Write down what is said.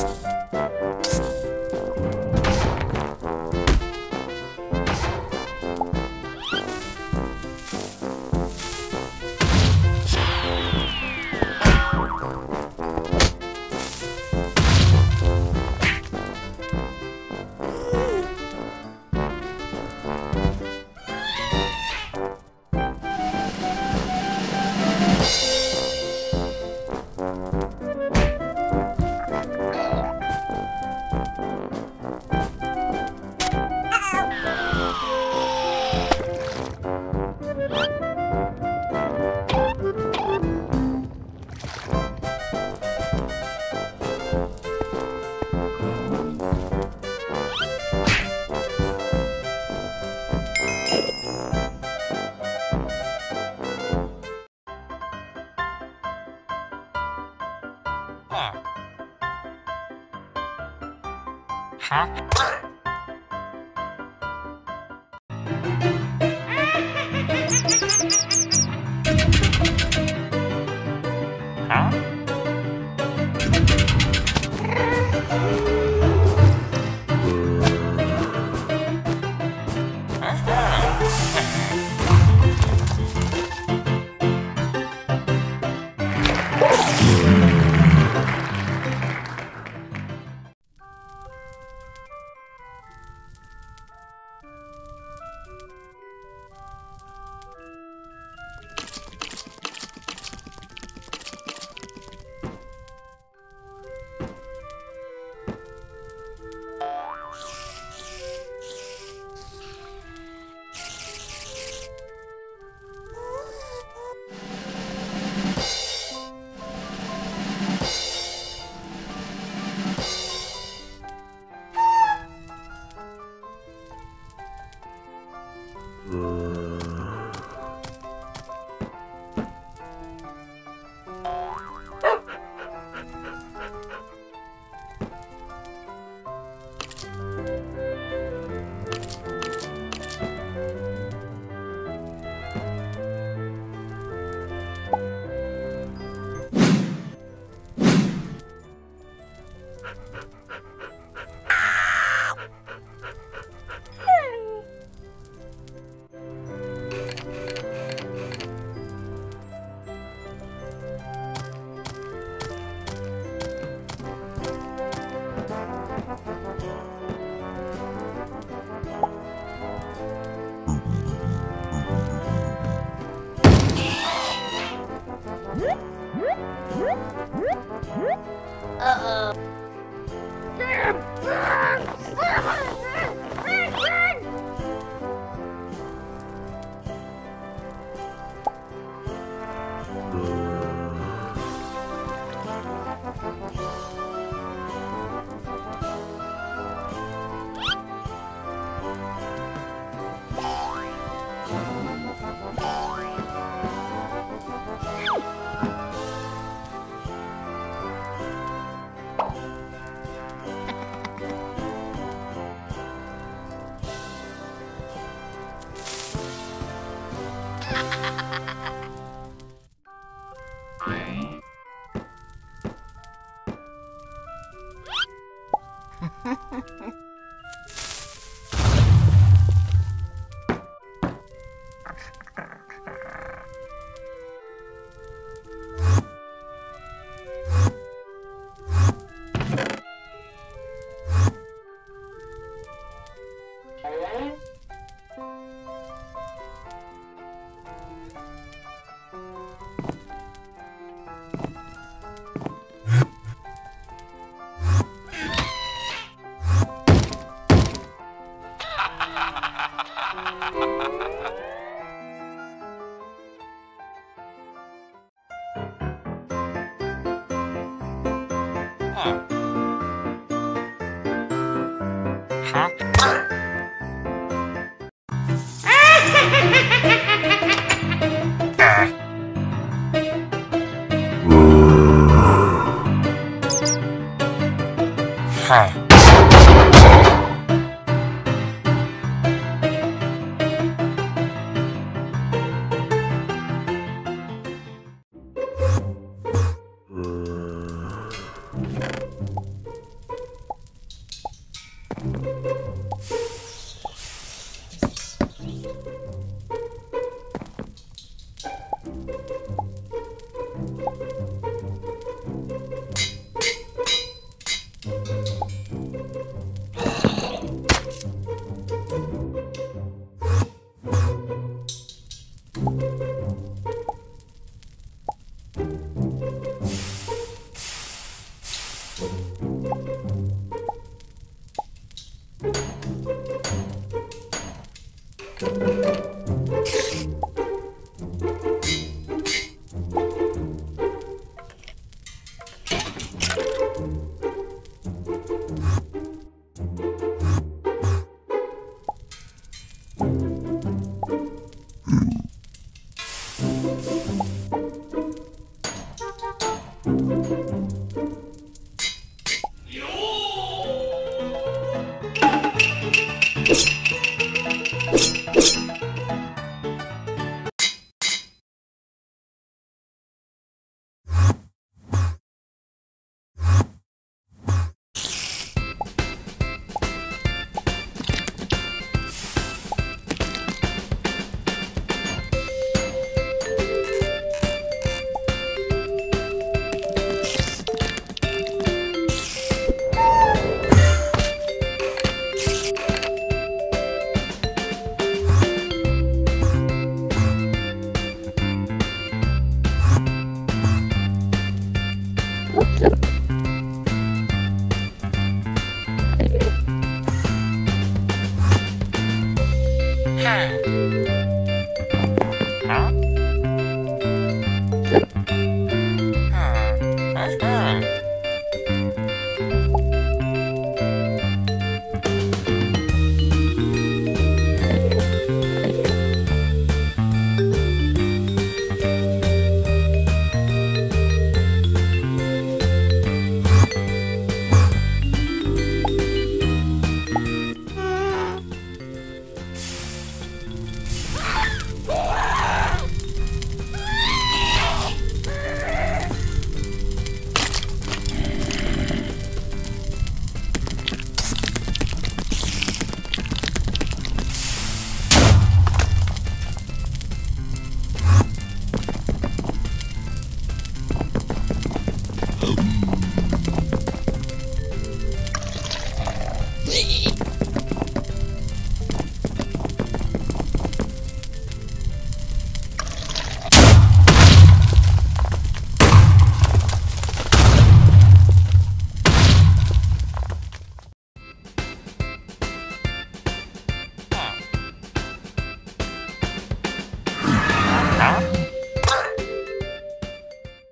Huh? 啊 Uh-oh. Huh? Uh. Huh? Huh?